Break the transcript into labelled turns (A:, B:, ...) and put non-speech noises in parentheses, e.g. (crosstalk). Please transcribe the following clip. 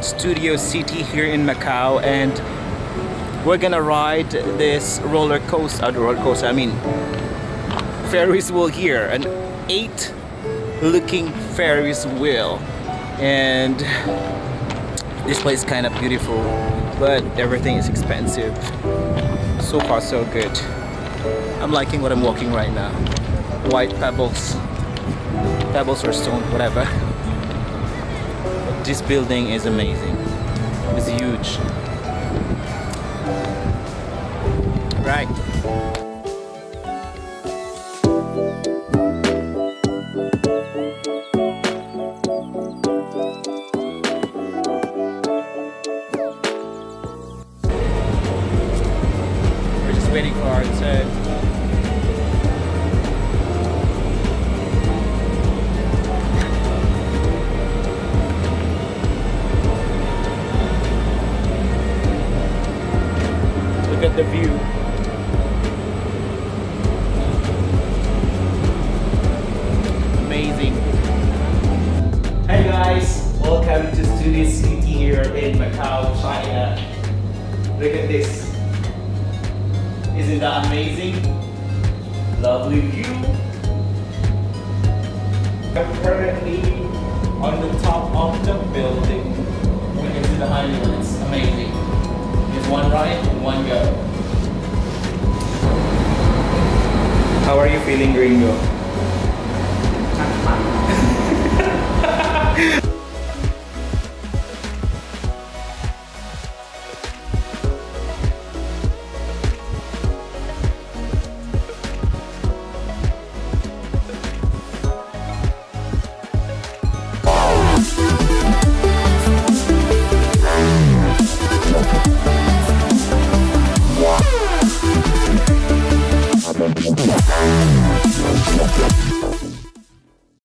A: Studio City here in Macau and we're gonna ride this roller coaster, uh, roller coaster, I mean Ferris wheel here, an eight looking Ferris wheel. And this place is kind of beautiful but everything is expensive. So far so good. I'm liking what I'm walking right now. White pebbles. Pebbles or stone whatever (laughs) this building is amazing. It's huge. Right. We're just waiting for our turn. Look at the view. Amazing. Hey guys, welcome to Studio City here in Macau, China. Look at this. Isn't that amazing? Lovely view. I'm currently on the top of the building. We can see the highway. It's amazing. One ride, one go. How are you feeling, Gringo?
B: Thank you.